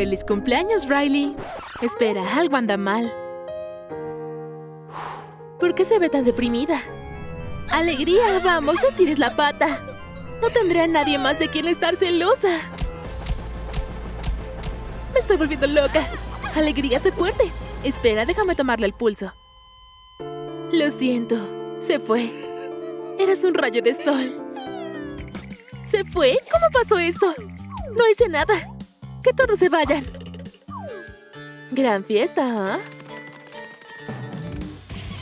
¡Feliz cumpleaños, Riley! Espera, algo anda mal. ¿Por qué se ve tan deprimida? ¡Alegría! ¡Vamos, no tires la pata! No tendré a nadie más de quien estar celosa. Me estoy volviendo loca. Alegría, se fuerte. Espera, déjame tomarle el pulso. Lo siento. Se fue. Eras un rayo de sol. ¿Se fue? ¿Cómo pasó eso? No hice nada. Que todos se vayan. Gran fiesta, ¿ah?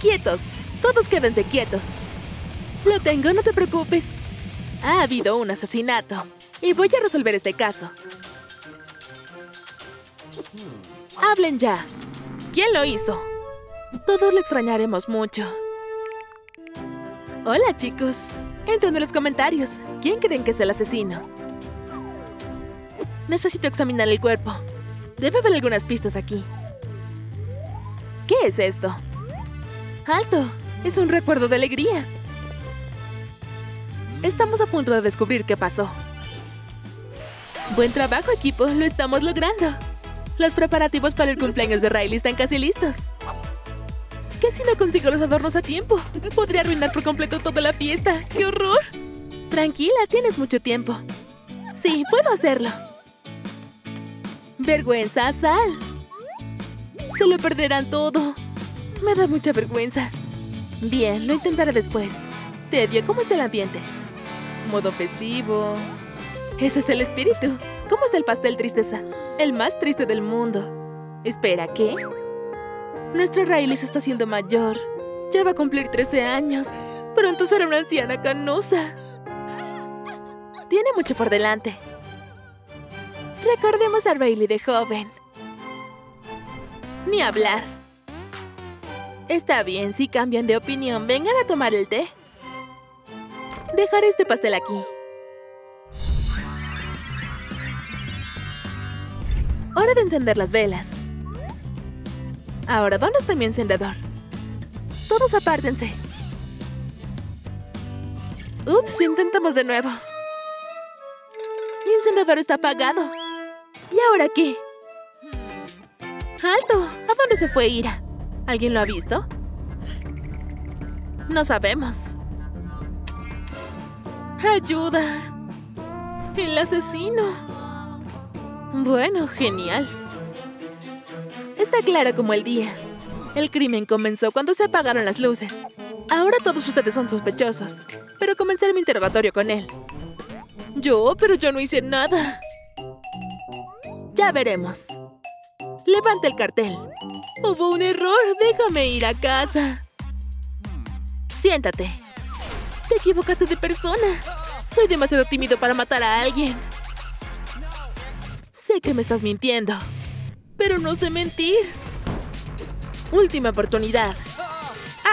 Quietos. Todos quédense quietos. Lo tengo, no te preocupes. Ha habido un asesinato. Y voy a resolver este caso. Hablen ya. ¿Quién lo hizo? Todos lo extrañaremos mucho. Hola, chicos. Entren en los comentarios. ¿Quién creen que es el asesino? Necesito examinar el cuerpo. Debe haber algunas pistas aquí. ¿Qué es esto? ¡Alto! Es un recuerdo de alegría. Estamos a punto de descubrir qué pasó. Buen trabajo, equipo. Lo estamos logrando. Los preparativos para el cumpleaños de Riley están casi listos. ¿Qué si no consigo los adornos a tiempo? Podría arruinar por completo toda la fiesta. ¡Qué horror! Tranquila, tienes mucho tiempo. Sí, puedo hacerlo. Vergüenza, Sal. Se lo perderán todo. Me da mucha vergüenza. Bien, lo intentaré después. Tedio, ¿cómo está el ambiente? Modo festivo. Ese es el espíritu. ¿Cómo está el pastel tristeza? El más triste del mundo. Espera, ¿qué? Nuestra Riley se está haciendo mayor. Ya va a cumplir 13 años. Pronto será una anciana canosa. Tiene mucho por delante. Recordemos a Riley de joven. Ni hablar. Está bien, si cambian de opinión, vengan a tomar el té. Dejaré este pastel aquí. Hora de encender las velas. Ahora, ¿dónde está mi encendedor? Todos apártense. Ups, intentamos de nuevo. Mi encendedor está apagado. ¿Y ahora qué? ¡Alto! ¿A dónde se fue Ira? ¿Alguien lo ha visto? No sabemos. ¡Ayuda! ¡El asesino! Bueno, genial. Está claro como el día. El crimen comenzó cuando se apagaron las luces. Ahora todos ustedes son sospechosos. Pero comenzaré mi interrogatorio con él. Yo, pero yo no hice nada. Ya veremos. Levanta el cartel. Hubo un error. Déjame ir a casa. Siéntate. Te equivocaste de persona. Soy demasiado tímido para matar a alguien. Sé que me estás mintiendo. Pero no sé mentir. Última oportunidad.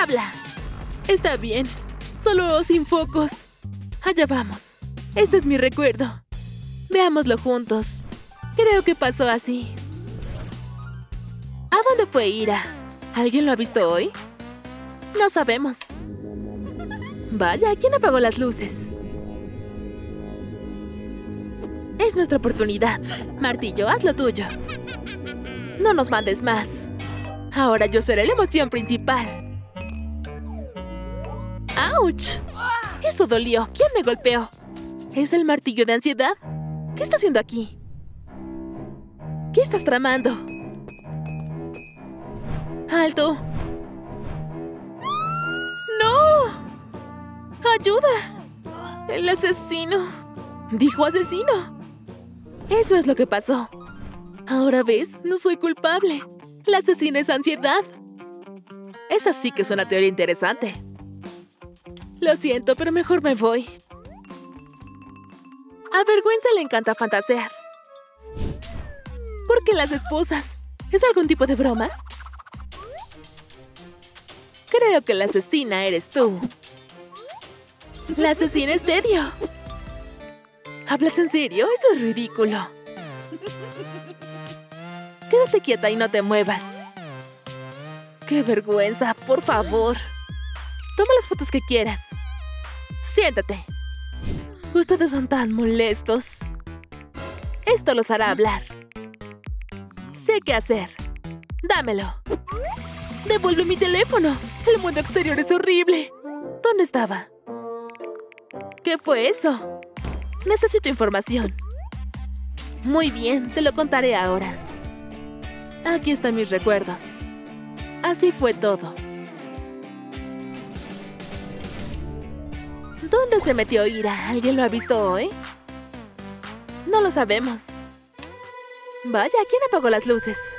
¡Habla! Está bien. Solo sin focos. Allá vamos. Este es mi recuerdo. Veámoslo juntos. Creo que pasó así. ¿A dónde fue Ira? ¿Alguien lo ha visto hoy? No sabemos. Vaya, ¿quién apagó las luces? Es nuestra oportunidad. Martillo, haz lo tuyo. No nos mandes más. Ahora yo seré la emoción principal. ¡Auch! Eso dolió. ¿Quién me golpeó? ¿Es el martillo de ansiedad? ¿Qué está haciendo aquí? ¿Qué estás tramando? ¡Alto! ¡No! ¡Ayuda! ¡El asesino! ¡Dijo asesino! Eso es lo que pasó. Ahora ves, no soy culpable. La asesina es ansiedad. Esa sí que es una teoría interesante. Lo siento, pero mejor me voy. A vergüenza le encanta fantasear. ¿Por qué las esposas? ¿Es algún tipo de broma? Creo que la asesina eres tú. La asesina es Tedio. ¿Hablas en serio? Eso es ridículo. Quédate quieta y no te muevas. ¡Qué vergüenza! ¡Por favor! Toma las fotos que quieras. Siéntate. Ustedes son tan molestos. Esto los hará hablar. Qué hacer. Dámelo. Devuelve mi teléfono. El mundo exterior es horrible. ¿Dónde estaba? ¿Qué fue eso? Necesito información. Muy bien, te lo contaré ahora. Aquí están mis recuerdos. Así fue todo. ¿Dónde se metió Ira? ¿Alguien lo ha visto hoy? No lo sabemos. Vaya, ¿quién apagó las luces?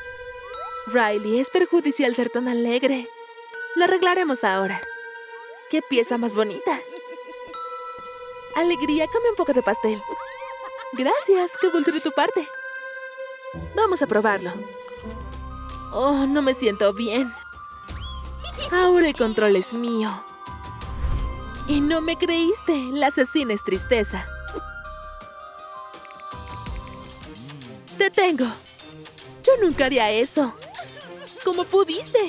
Riley, es perjudicial ser tan alegre. Lo arreglaremos ahora. ¡Qué pieza más bonita! Alegría, come un poco de pastel. Gracias, qué dulce de tu parte. Vamos a probarlo. Oh, no me siento bien. Ahora el control es mío. Y no me creíste, la asesina es tristeza. ¡Te tengo! Yo nunca haría eso. ¿Cómo pudiste?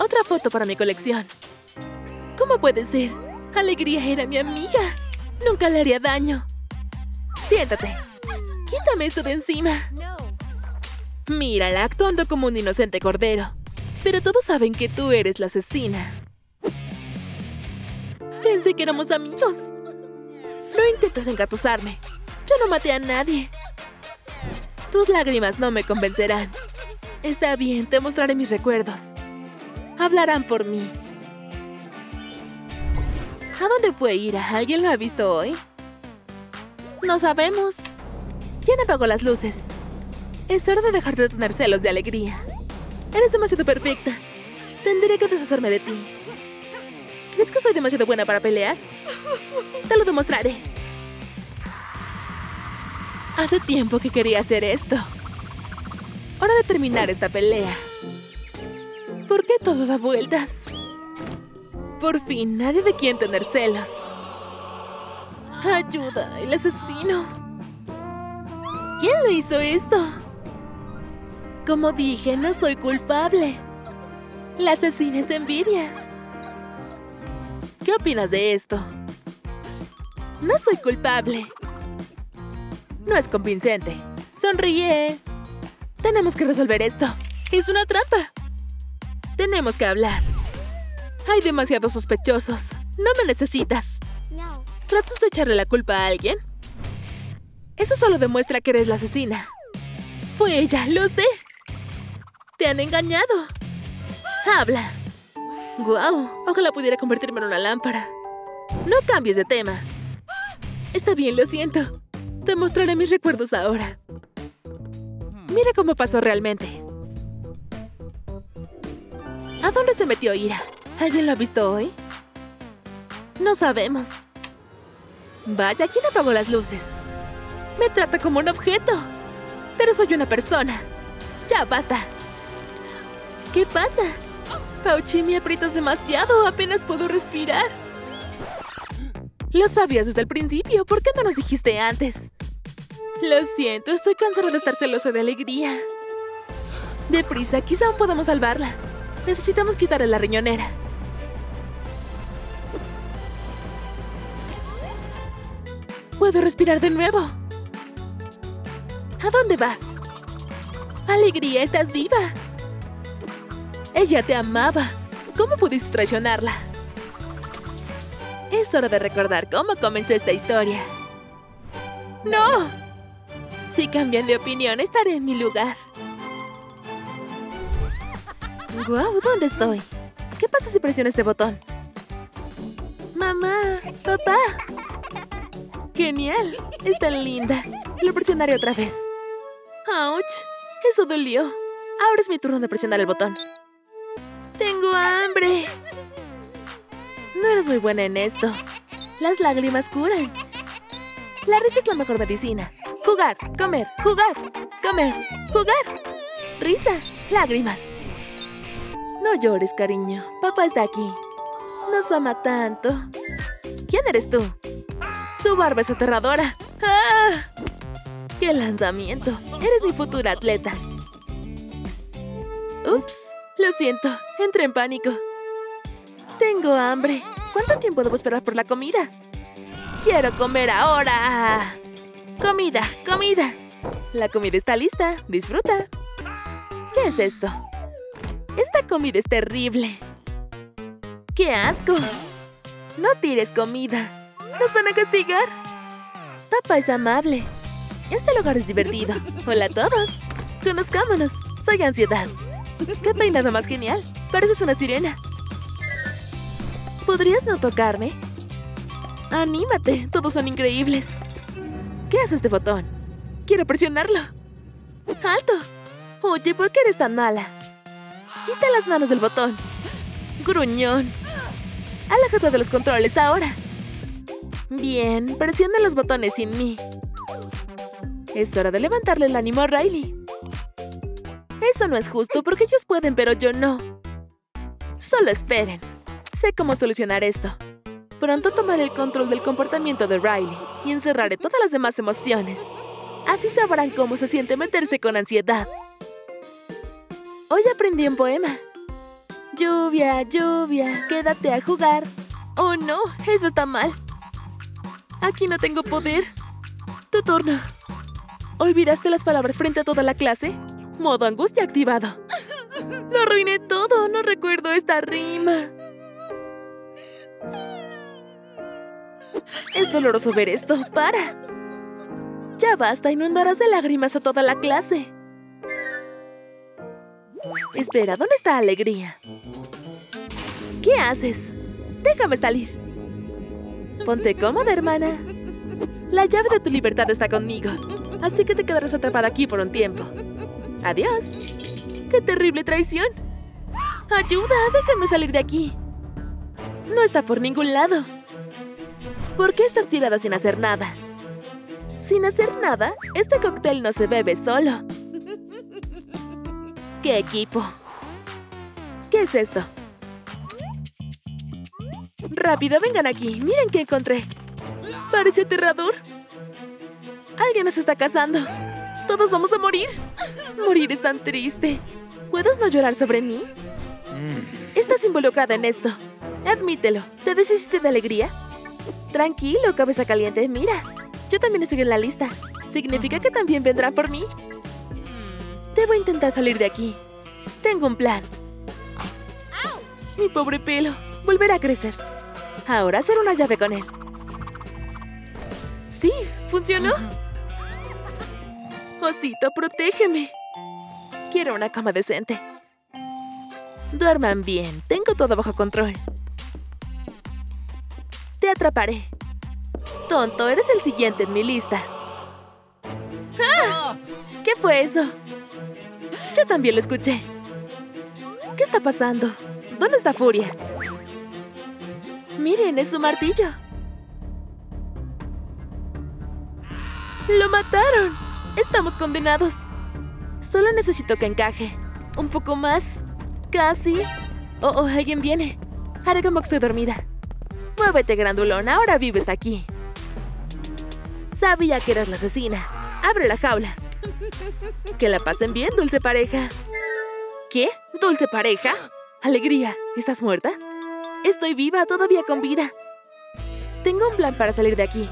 Otra foto para mi colección. ¿Cómo puede ser? Alegría era mi amiga. Nunca le haría daño. Siéntate. Quítame esto de encima. Mírala actuando como un inocente cordero. Pero todos saben que tú eres la asesina. Pensé que éramos amigos. No intentes engatusarme. Yo no maté a nadie. Tus lágrimas no me convencerán. Está bien, te mostraré mis recuerdos. Hablarán por mí. ¿A dónde fue Ira? ¿Alguien lo ha visto hoy? No sabemos. ¿Quién apagó las luces? Es hora de dejar de tener celos de alegría. Eres demasiado perfecta. Tendré que deshacerme de ti. ¿Crees que soy demasiado buena para pelear? Te lo demostraré. Hace tiempo que quería hacer esto. Hora de terminar esta pelea. ¿Por qué todo da vueltas? Por fin, nadie de quien tener celos. ¡Ayuda! ¡El asesino! ¿Quién le hizo esto? Como dije, no soy culpable. La asesina es envidia. ¿Qué opinas de esto? No soy culpable. No es convincente. Sonríe. Tenemos que resolver esto. Es una trampa. Tenemos que hablar. Hay demasiados sospechosos. No me necesitas. ¿Tratas de echarle la culpa a alguien? Eso solo demuestra que eres la asesina. Fue ella, lo sé. Te han engañado. Habla. Guau, ojalá pudiera convertirme en una lámpara. No cambies de tema. Está bien, lo siento. Te mostraré mis recuerdos ahora. Mira cómo pasó realmente. ¿A dónde se metió Ira? ¿Alguien lo ha visto hoy? No sabemos. Vaya, ¿quién apagó las luces? Me trata como un objeto. Pero soy una persona. Ya, basta. ¿Qué pasa? Pauchi, me aprietas demasiado. Apenas puedo respirar. Lo sabías desde el principio. ¿Por qué no nos dijiste antes? Lo siento, estoy cansada de estar celosa de alegría. Deprisa, quizá aún podamos salvarla. Necesitamos quitarle la riñonera. Puedo respirar de nuevo. ¿A dónde vas? Alegría, estás viva. Ella te amaba. ¿Cómo pudiste traicionarla? Es hora de recordar cómo comenzó esta historia. ¡No! Si cambian de opinión, estaré en mi lugar. ¡Guau! ¿Dónde estoy? ¿Qué pasa si presiono este botón? ¡Mamá! ¡Papá! ¡Genial! Es tan linda. Lo presionaré otra vez. ¡Auch! Eso dolió. Ahora es mi turno de presionar el botón. ¡Tengo hambre! No eres muy buena en esto. Las lágrimas curan. La risa es la mejor medicina. Jugar, comer, jugar, comer, jugar. Risa, lágrimas. No llores, cariño. Papá está aquí. Nos ama tanto. ¿Quién eres tú? Su barba es aterradora. ¡Ah! ¡Qué lanzamiento! Eres mi futura atleta. Ups, lo siento. Entré en pánico. Tengo hambre. ¿Cuánto tiempo debo esperar por la comida? ¡Quiero comer ahora! ¡Comida! ¡Comida! La comida está lista. ¡Disfruta! ¿Qué es esto? Esta comida es terrible. ¡Qué asco! No tires comida. ¿Nos van a castigar? Papá es amable. Este lugar es divertido. Hola a todos. Conozcámonos. Soy Ansiedad. ¡Qué peinado más genial! Pareces una sirena. ¿Podrías no tocarme? ¡Anímate! Todos son increíbles. ¿Qué hace este botón? Quiero presionarlo. ¡Alto! Oye, ¿por qué eres tan mala? Quita las manos del botón. Gruñón. Aléjate de los controles ahora. Bien, presiona los botones sin mí. Es hora de levantarle el ánimo a Riley. Eso no es justo porque ellos pueden, pero yo no. Solo esperen. Sé cómo solucionar esto. Pronto tomaré el control del comportamiento de Riley y encerraré todas las demás emociones. Así sabrán cómo se siente meterse con ansiedad. Hoy aprendí un poema. Lluvia, lluvia, quédate a jugar. Oh no, eso está mal. Aquí no tengo poder. Tu turno. ¿Olvidaste las palabras frente a toda la clase? Modo angustia activado. Lo arruiné todo, no recuerdo esta rima. Es doloroso ver esto. ¡Para! Ya basta, inundarás de lágrimas a toda la clase. Espera, ¿dónde está Alegría? ¿Qué haces? Déjame salir. Ponte cómoda, hermana. La llave de tu libertad está conmigo, así que te quedarás atrapada aquí por un tiempo. Adiós. ¡Qué terrible traición! ¡Ayuda! ¡Déjame salir de aquí! No está por ningún lado. ¿Por qué estás tirada sin hacer nada? Sin hacer nada, este cóctel no se bebe solo. ¡Qué equipo! ¿Qué es esto? ¡Rápido, vengan aquí! ¡Miren qué encontré! Parece aterrador. Alguien nos está cazando. Todos vamos a morir. Morir es tan triste. ¿Puedes no llorar sobre mí? Estás involucrada en esto. Admítelo. ¿Te deshiciste de alegría? Tranquilo, cabeza caliente. Mira, yo también estoy en la lista. ¿Significa que también vendrán por mí? Debo intentar salir de aquí. Tengo un plan. Mi pobre pelo. Volverá a crecer. Ahora hacer una llave con él. Sí, funcionó. Osito, protégeme. Quiero una cama decente. Duerman bien. Tengo todo bajo control. Atraparé. Tonto, eres el siguiente en mi lista. ¡Ah! ¿Qué fue eso? Yo también lo escuché. ¿Qué está pasando? ¿Dónde está Furia? Miren, es su martillo. ¡Lo mataron! Estamos condenados. Solo necesito que encaje. Un poco más. Casi. Oh, oh, alguien viene. Haré como que estoy dormida. Muévete, grandulón. Ahora vives aquí. Sabía que eras la asesina. Abre la jaula. Que la pasen bien, dulce pareja. ¿Qué? ¿Dulce pareja? Alegría, ¿estás muerta? Estoy viva, todavía con vida. Tengo un plan para salir de aquí.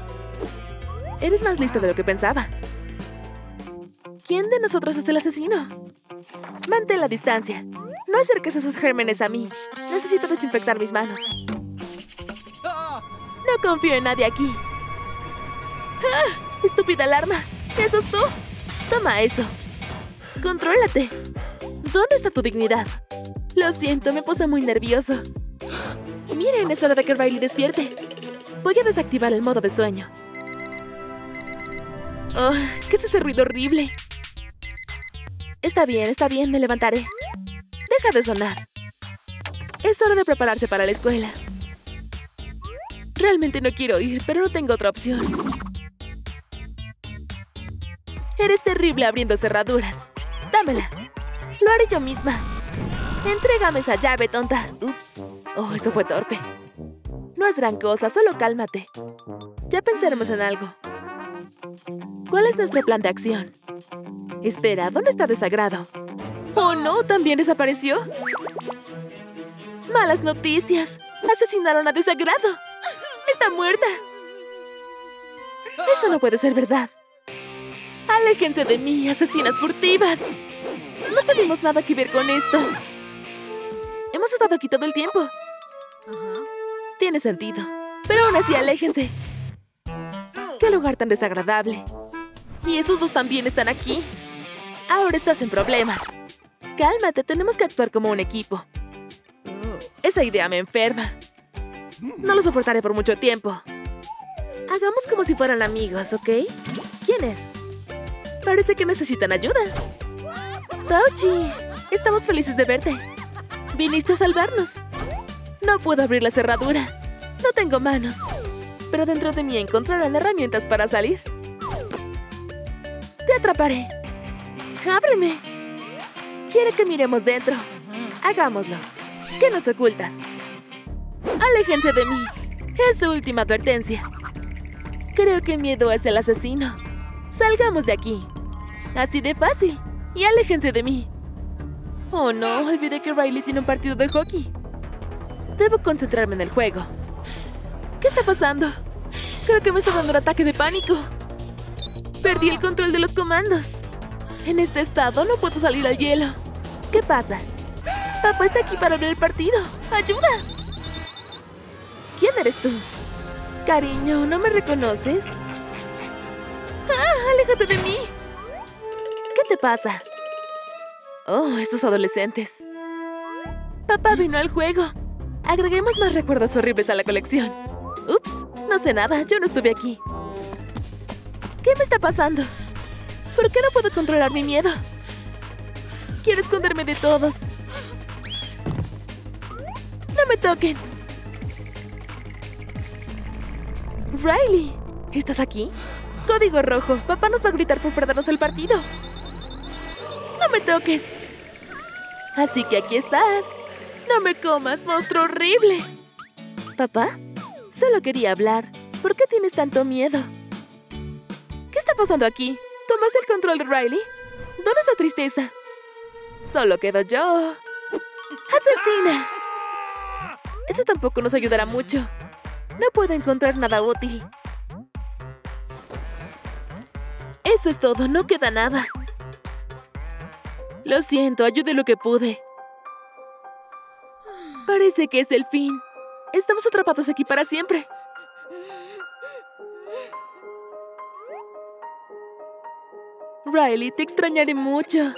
Eres más listo de lo que pensaba. ¿Quién de nosotros es el asesino? Mantén la distancia. No acerques esos gérmenes a mí. Necesito desinfectar mis manos. No confío en nadie aquí. ¡Ah! ¡Estúpida alarma! ¿Eso es tú? Toma eso. Contrólate. ¿Dónde está tu dignidad? Lo siento, me puse muy nervioso. Miren, es hora de que Riley despierte. Voy a desactivar el modo de sueño. Oh, ¿Qué es ese ruido horrible? Está bien, está bien, me levantaré. Deja de sonar. Es hora de prepararse para la escuela. Realmente no quiero ir, pero no tengo otra opción. Eres terrible abriendo cerraduras. Dámela. Lo haré yo misma. Entrégame esa llave, tonta. Ups. Oh, eso fue torpe. No es gran cosa, solo cálmate. Ya pensaremos en algo. ¿Cuál es nuestro plan de acción? Espera, ¿dónde está Desagrado? ¡Oh, no! ¿También desapareció? ¡Malas noticias! ¡Asesinaron a Desagrado! ¡Está muerta! Eso no puede ser verdad. ¡Aléjense de mí, asesinas furtivas! No tenemos nada que ver con esto. Hemos estado aquí todo el tiempo. Tiene sentido. Pero aún así, aléjense. Qué lugar tan desagradable. Y esos dos también están aquí. Ahora estás en problemas. Cálmate, tenemos que actuar como un equipo. Esa idea me enferma. No lo soportaré por mucho tiempo. Hagamos como si fueran amigos, ¿ok? ¿Quién es? Parece que necesitan ayuda. Fauci, estamos felices de verte. Viniste a salvarnos. No puedo abrir la cerradura. No tengo manos. Pero dentro de mí encontrarán herramientas para salir. Te atraparé. ¡Ábreme! Quiere que miremos dentro. Hagámoslo. ¿Qué nos ocultas? Aléjense de mí. Es su última advertencia. Creo que miedo es el asesino. Salgamos de aquí. Así de fácil. Y aléjense de mí. Oh no, olvidé que Riley tiene un partido de hockey. Debo concentrarme en el juego. ¿Qué está pasando? Creo que me está dando un ataque de pánico. Perdí el control de los comandos. En este estado no puedo salir al hielo. ¿Qué pasa? Papá está aquí para ver el partido. ¡Ayuda! ¿Quién eres tú? Cariño, ¿no me reconoces? ¡Ah! ¡Aléjate de mí! ¿Qué te pasa? Oh, estos adolescentes. Papá vino al juego. Agreguemos más recuerdos horribles a la colección. Ups, no sé nada, yo no estuve aquí. ¿Qué me está pasando? ¿Por qué no puedo controlar mi miedo? Quiero esconderme de todos. ¡No me toquen! Riley, ¿estás aquí? Código rojo. Papá nos va a gritar por perdernos el partido. ¡No me toques! Así que aquí estás. ¡No me comas, monstruo horrible! ¿Papá? Solo quería hablar. ¿Por qué tienes tanto miedo? ¿Qué está pasando aquí? ¿Tomaste el control de Riley? ¿Dónde está tristeza? Solo quedo yo. ¡Asesina! Eso tampoco nos ayudará mucho. No puedo encontrar nada útil. Eso es todo, no queda nada. Lo siento, ayude lo que pude. Parece que es el fin. Estamos atrapados aquí para siempre. Riley, te extrañaré mucho.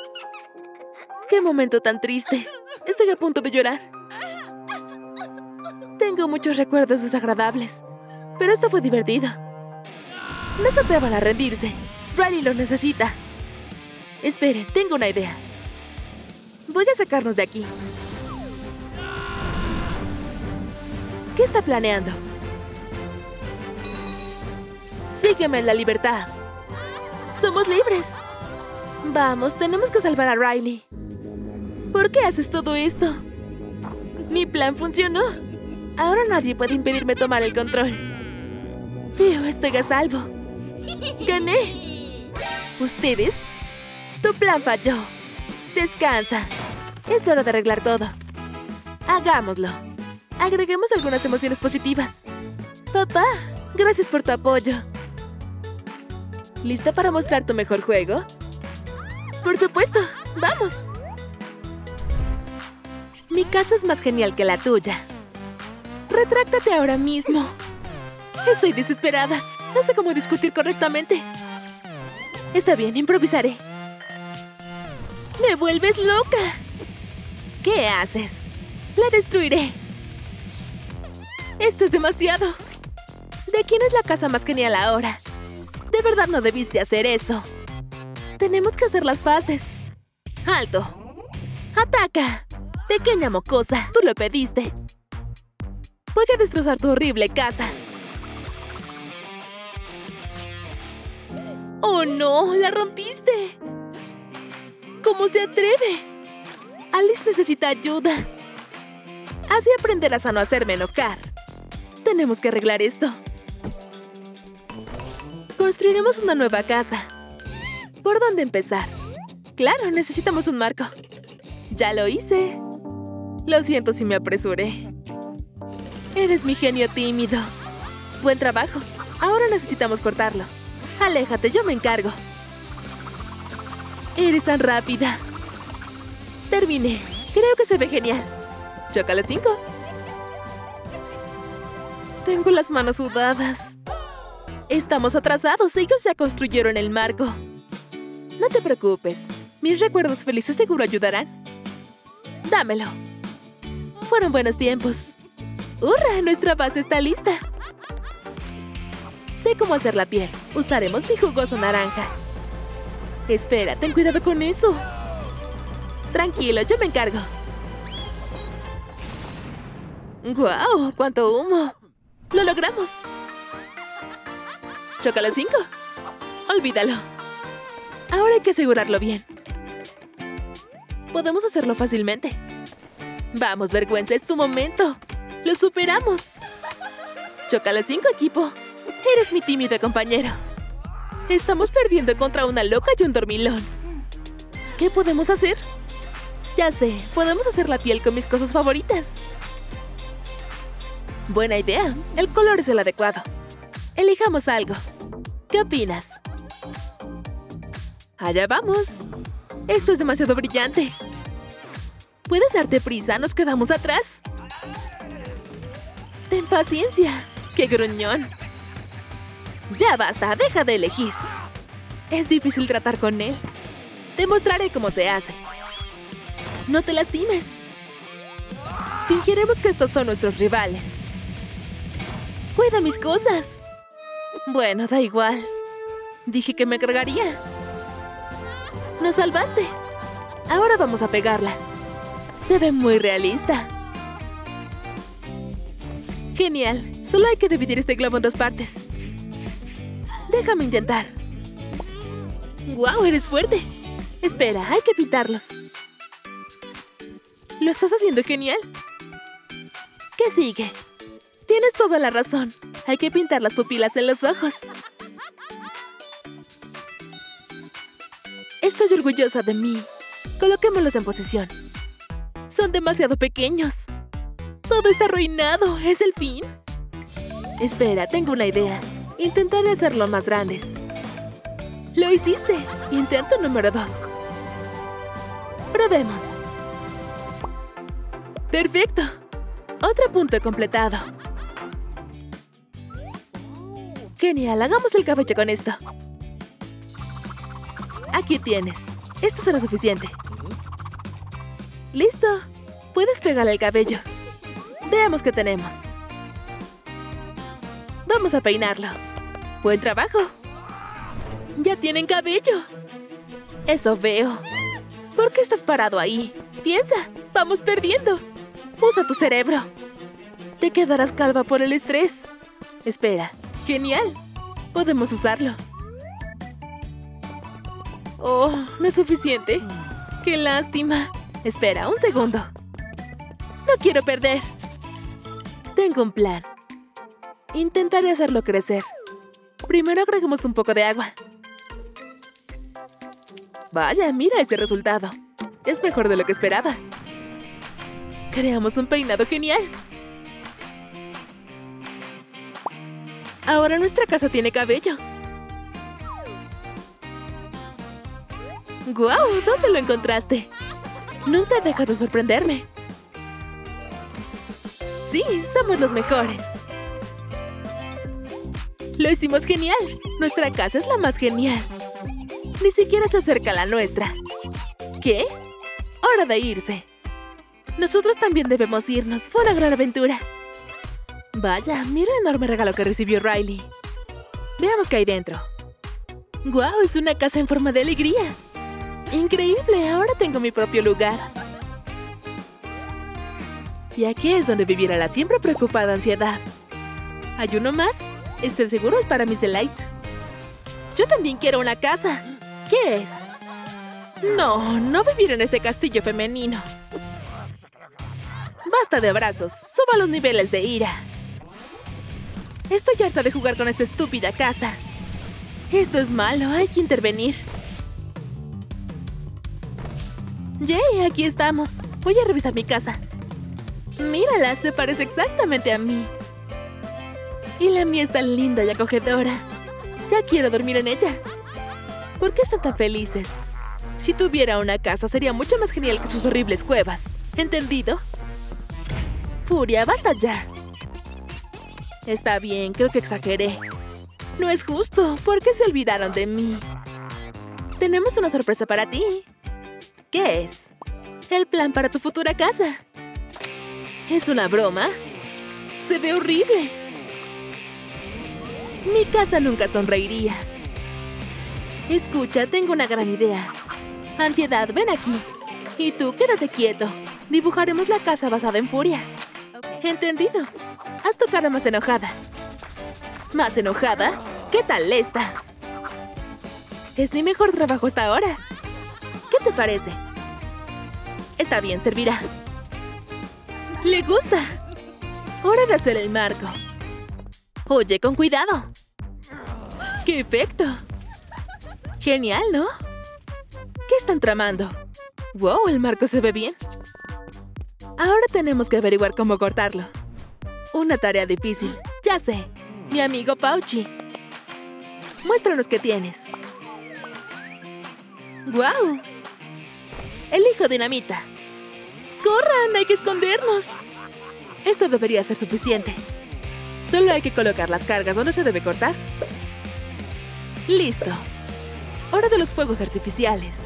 Qué momento tan triste. Estoy a punto de llorar. Muchos recuerdos desagradables, pero esto fue divertido. No se atrevan a rendirse. Riley lo necesita. Esperen, tengo una idea. Voy a sacarnos de aquí. ¿Qué está planeando? Sígueme en la libertad. Somos libres. Vamos, tenemos que salvar a Riley. ¿Por qué haces todo esto? Mi plan funcionó. Ahora nadie puede impedirme tomar el control. Tío, estoy a salvo. ¡Gané! ¿Ustedes? Tu plan falló. Descansa. Es hora de arreglar todo. Hagámoslo. Agreguemos algunas emociones positivas. Papá, gracias por tu apoyo. ¿Lista para mostrar tu mejor juego? Por supuesto, vamos. Mi casa es más genial que la tuya. Retráctate ahora mismo. Estoy desesperada. No sé cómo discutir correctamente. Está bien, improvisaré. ¡Me vuelves loca! ¿Qué haces? La destruiré. Esto es demasiado. ¿De quién es la casa más genial ahora? De verdad no debiste hacer eso. Tenemos que hacer las paces. ¡Alto! ¡Ataca! Pequeña mocosa, tú lo pediste. Voy a destrozar tu horrible casa. ¡Oh, no! ¡La rompiste! ¿Cómo se atreve? Alice necesita ayuda. Así aprenderás a no hacerme enojar. Tenemos que arreglar esto. Construiremos una nueva casa. ¿Por dónde empezar? Claro, necesitamos un marco. Ya lo hice. Lo siento si me apresuré. Eres mi genio tímido. Buen trabajo. Ahora necesitamos cortarlo. Aléjate, yo me encargo. Eres tan rápida. Terminé. Creo que se ve genial. Choca cinco. Tengo las manos sudadas. Estamos atrasados. Ellos ya construyeron el marco. No te preocupes. Mis recuerdos felices seguro ayudarán. Dámelo. Fueron buenos tiempos. ¡Hurra! Nuestra base está lista. Sé cómo hacer la piel. Usaremos mi jugoso naranja. Espera, ten cuidado con eso. Tranquilo, yo me encargo. ¡Guau! ¡Cuánto humo! ¡Lo logramos! ¿Choca los cinco? Olvídalo. Ahora hay que asegurarlo bien. Podemos hacerlo fácilmente. Vamos, vergüenza, es tu momento. ¡Lo superamos! Choca los cinco, equipo. Eres mi tímido compañero. Estamos perdiendo contra una loca y un dormilón. ¿Qué podemos hacer? Ya sé, podemos hacer la piel con mis cosas favoritas. Buena idea. El color es el adecuado. Elijamos algo. ¿Qué opinas? Allá vamos. Esto es demasiado brillante. ¿Puedes darte prisa? ¿Nos quedamos atrás? Paciencia. ¡Qué gruñón! Ya basta, deja de elegir. Es difícil tratar con él. Te mostraré cómo se hace. No te lastimes. Fingiremos que estos son nuestros rivales. Cuida mis cosas. Bueno, da igual. Dije que me cargaría. Nos salvaste. Ahora vamos a pegarla. Se ve muy realista. Genial. Solo hay que dividir este globo en dos partes. Déjame intentar. ¡Guau! Eres fuerte. Espera, hay que pintarlos. Lo estás haciendo genial. ¿Qué sigue? Tienes toda la razón. Hay que pintar las pupilas en los ojos. Estoy orgullosa de mí. Coloquémoslos en posición. Son demasiado pequeños. Está arruinado. ¿Es el fin? Espera, tengo una idea. Intentaré hacerlo más grandes. ¡Lo hiciste! Intento número dos. Probemos. ¡Perfecto! Otro punto completado. Genial, hagamos el cabello con esto. Aquí tienes. Esto será suficiente. ¡Listo! Puedes pegar el cabello. Veamos qué tenemos. Vamos a peinarlo. ¡Buen trabajo! ¡Ya tienen cabello! Eso veo. ¿Por qué estás parado ahí? Piensa, vamos perdiendo. Usa tu cerebro. Te quedarás calva por el estrés. Espera, genial. Podemos usarlo. Oh, no es suficiente. ¡Qué lástima! Espera, un segundo. No quiero perder. Tengo un plan. Intentaré hacerlo crecer. Primero agregamos un poco de agua. Vaya, mira ese resultado. Es mejor de lo que esperaba. Creamos un peinado genial. Ahora nuestra casa tiene cabello. ¡Guau! ¿Dónde lo encontraste? Nunca dejas de sorprenderme. Sí, somos los mejores. ¡Lo hicimos genial! Nuestra casa es la más genial. Ni siquiera se acerca a la nuestra. ¿Qué? Hora de irse. Nosotros también debemos irnos. Fue una gran aventura. Vaya, mira el enorme regalo que recibió Riley. Veamos qué hay dentro. ¡Guau! Es una casa en forma de alegría. ¡Increíble! Ahora tengo mi propio lugar. Y aquí es donde vivirá la siempre preocupada ansiedad. ¿Hay uno más? Este seguro es para Miss Delight. Yo también quiero una casa. ¿Qué es? No, no vivir en ese castillo femenino. Basta de abrazos. Suba los niveles de ira. Estoy harta de jugar con esta estúpida casa. Esto es malo. Hay que intervenir. ¡Yay! Aquí estamos. Voy a revisar mi casa. Mírala, se parece exactamente a mí. Y la mía es tan linda y acogedora. Ya quiero dormir en ella. ¿Por qué están tan felices? Si tuviera una casa sería mucho más genial que sus horribles cuevas. ¿Entendido? Furia, basta ya. Está bien, creo que exageré. No es justo. ¿Por qué se olvidaron de mí? Tenemos una sorpresa para ti. ¿Qué es? El plan para tu futura casa. ¿Es una broma? Se ve horrible. Mi casa nunca sonreiría. Escucha, tengo una gran idea. Ansiedad, ven aquí. Y tú, quédate quieto. Dibujaremos la casa basada en furia. Entendido. Haz tu cara más enojada. ¿Más enojada? ¿Qué tal esta? Es mi mejor trabajo hasta ahora. ¿Qué te parece? Está bien, servirá. ¡Le gusta! Hora de hacer el marco. Oye, con cuidado. ¡Qué efecto! Genial, ¿no? ¿Qué están tramando? ¡Wow! El marco se ve bien. Ahora tenemos que averiguar cómo cortarlo. Una tarea difícil. Ya sé. Mi amigo Pauchi. Muéstranos qué tienes. ¡Guau! Elijo dinamita. ¡Corran! ¡Hay que escondernos! Esto debería ser suficiente. Solo hay que colocar las cargas donde se debe cortar. Listo. Hora de los fuegos artificiales.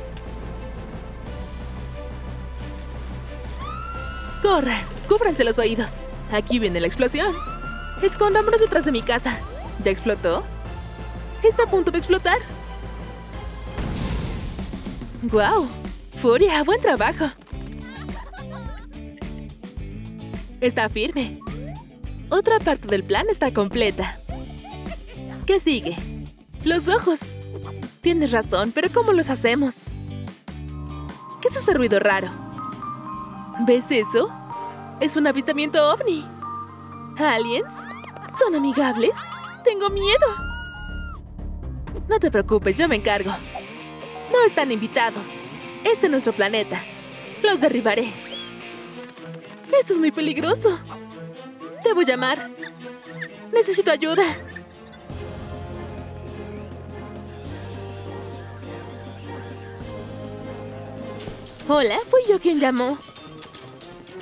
¡Corran! ¡Cúbranse los oídos! Aquí viene la explosión. Escondámonos detrás de mi casa. ¿Ya explotó? Está a punto de explotar. ¡Guau! Furia, buen trabajo. Está firme. Otra parte del plan está completa. ¿Qué sigue? Los ojos. Tienes razón, pero ¿cómo los hacemos? ¿Qué es ese ruido raro? ¿Ves eso? Es un avistamiento ovni. ¿Aliens? ¿Son amigables? ¡Tengo miedo! No te preocupes, yo me encargo. No están invitados. Este es nuestro planeta. Los derribaré. Esto es muy peligroso. Debo llamar. Necesito ayuda. Hola, fui yo quien llamó.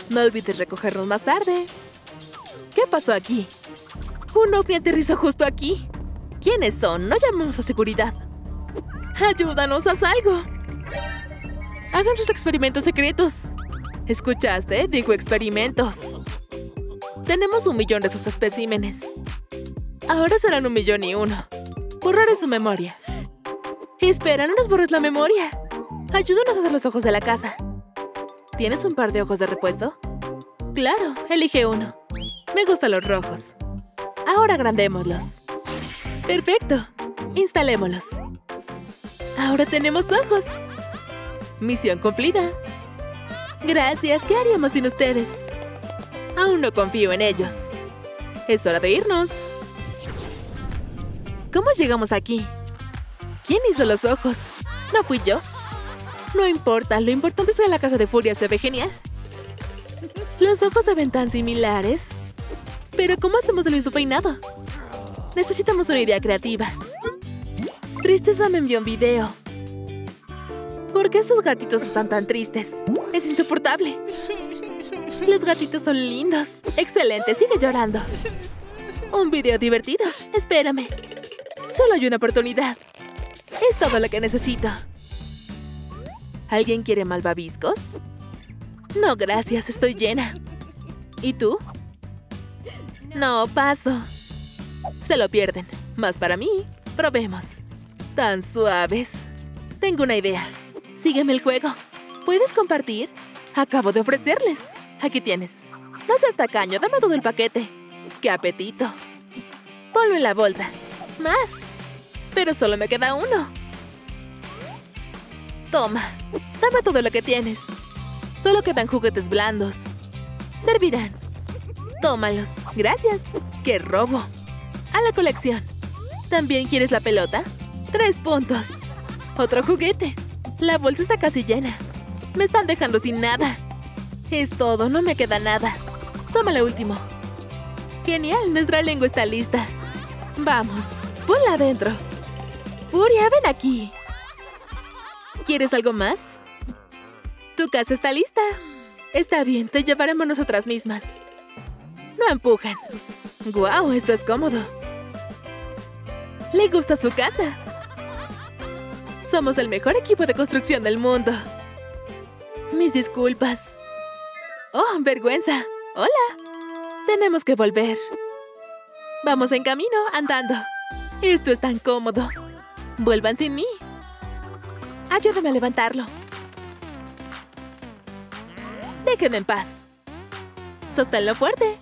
No olvides recogernos más tarde. ¿Qué pasó aquí? Un ovni aterrizó justo aquí. ¿Quiénes son? No llamamos a seguridad. Ayúdanos, haz algo. Hagan sus experimentos secretos. ¿Escuchaste? Digo experimentos. Tenemos un millón de esos especímenes. Ahora serán un millón y uno. Borraré su memoria. Espera, no nos borres la memoria. Ayúdanos a hacer los ojos de la casa. ¿Tienes un par de ojos de repuesto? Claro, elige uno. Me gustan los rojos. Ahora agrandémoslos. Perfecto. Instalémoslos. Ahora tenemos ojos. Misión cumplida. Gracias, ¿qué haríamos sin ustedes? Aún no confío en ellos. Es hora de irnos. ¿Cómo llegamos aquí? ¿Quién hizo los ojos? No fui yo. No importa, lo importante es que la casa de Furia se ve genial. Los ojos se ven tan similares. Pero ¿cómo hacemos el mismo peinado? Necesitamos una idea creativa. Tristeza me envió un video. ¿Por qué estos gatitos están tan tristes? Es insoportable. Los gatitos son lindos. Excelente, sigue llorando. Un video divertido. Espérame. Solo hay una oportunidad. Es todo lo que necesito. ¿Alguien quiere malvaviscos? No, gracias, estoy llena. ¿Y tú? No, paso. Se lo pierden. Más para mí. Probemos. Tan suaves. Tengo una idea. Sígueme el juego. ¿Puedes compartir? Acabo de ofrecerles. Aquí tienes. No seas tacaño, dame todo el paquete. ¡Qué apetito! Ponlo en la bolsa. ¡Más! Pero solo me queda uno. Toma. Dame todo lo que tienes. Solo quedan juguetes blandos. Servirán. Tómalos. Gracias. ¡Qué robo! A la colección. ¿También quieres la pelota? Tres puntos. Otro juguete. La bolsa está casi llena. Me están dejando sin nada. Es todo, no me queda nada. Toma lo último. Genial, nuestra lengua está lista. Vamos, ponla adentro. Furia, ven aquí. ¿Quieres algo más? Tu casa está lista. Está bien, te llevaremos nosotras mismas. No empujan. ¡Guau! esto es cómodo. Le gusta su casa. Somos el mejor equipo de construcción del mundo. Mis disculpas. Oh, vergüenza. Hola. Tenemos que volver. Vamos en camino, andando. Esto es tan cómodo. Vuelvan sin mí. Ayúdame a levantarlo. Déjenme en paz. Sosténlo fuerte.